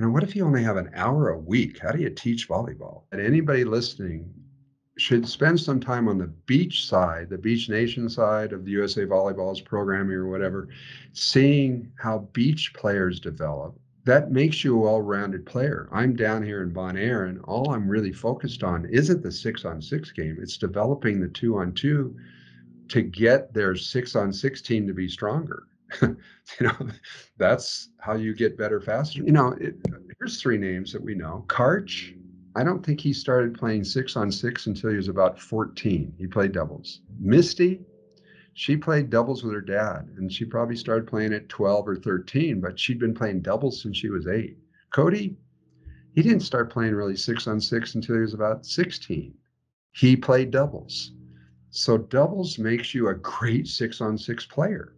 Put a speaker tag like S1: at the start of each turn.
S1: You know, what if you only have an hour a week? How do you teach volleyball? And anybody listening should spend some time on the beach side, the Beach Nation side of the USA Volleyball's programming or whatever, seeing how beach players develop. That makes you a well rounded player. I'm down here in Bonaire, and all I'm really focused on isn't the six on six game, it's developing the two on two to get their six on six team to be stronger. you know, that's how you get better faster. You know, it, here's three names that we know Karch, I don't think he started playing six on six until he was about 14. He played doubles. Misty, she played doubles with her dad, and she probably started playing at 12 or 13, but she'd been playing doubles since she was eight. Cody, he didn't start playing really six on six until he was about 16. He played doubles. So doubles makes you a great six on six player.